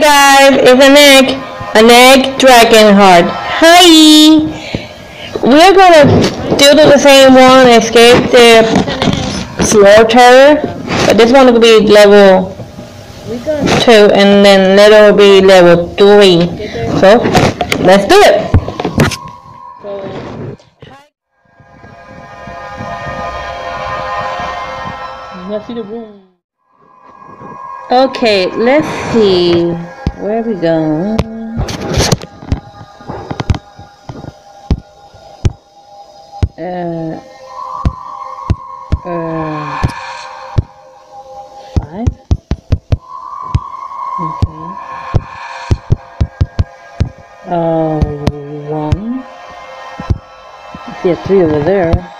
guys, it's Aneck. An egg dragon heart. Hi! We're gonna do the same one, escape the terror. But this one will be level 2 and then little will be level 3. So, let's do it! let's see the room. Okay, let's see. Where we going? Uh, uh, five. Okay. Uh, one. I see a three over there.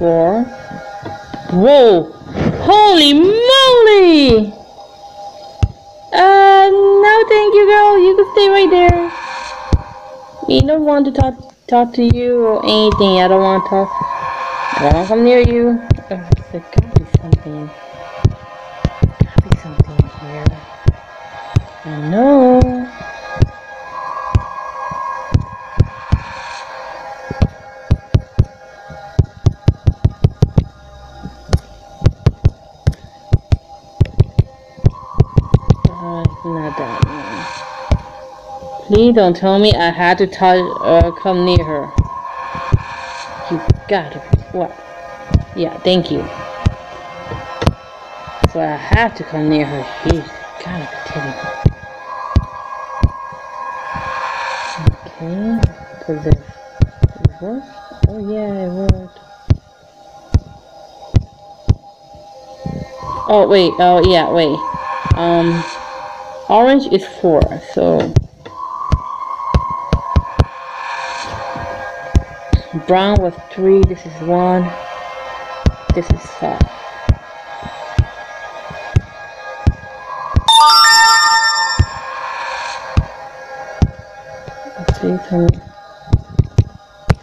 Four. Whoa! Holy moly! Uh, no thank you girl, you can stay right there. We don't want to talk talk to you or anything. I don't want to talk. I don't want to come near you. Uh, there gotta be something. Gotta be something here. I know. Please don't tell me I had to touch come near her. You gotta. What? Yeah, thank you. So I have to come near her. She's gotta be kidding. Okay, put. Reverse? Oh yeah, it worked. Oh wait, oh yeah, wait. Um, orange is four, so brown was three. This is one. This is five.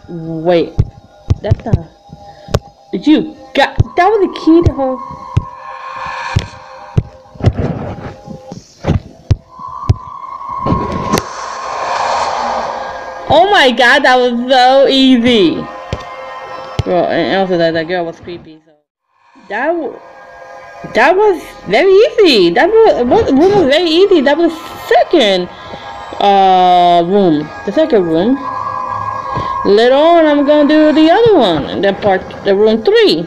Wait, that's not. Did you got that was the key to her. Oh my god, that was so easy. Well, and also that, that girl was creepy, so that that was very easy. That was, was room was very easy. That was second uh room, the second room. Later on, I'm gonna do the other one, the part, the room three.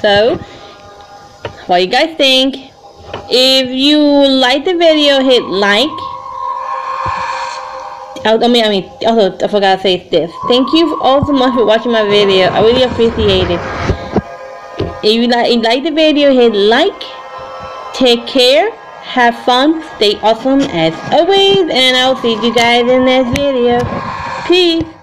So, what you guys think? If you like the video, hit like. I mean, I mean, also, I forgot to say this. Thank you all so much for watching my video. I really appreciate it. If you like, if you like the video, hit like. Take care. Have fun. Stay awesome as always. And I'll see you guys in the next video. Peace.